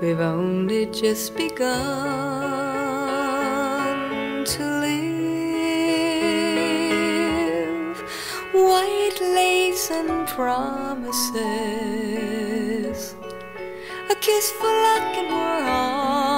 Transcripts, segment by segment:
We've only just begun to live. White lace and promises. A kiss for luck and we're on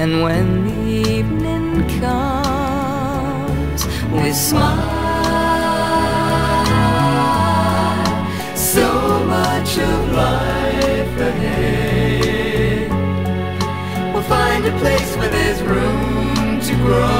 And when the evening comes, we smile. So much of life ahead. We'll find a place where there's room to grow.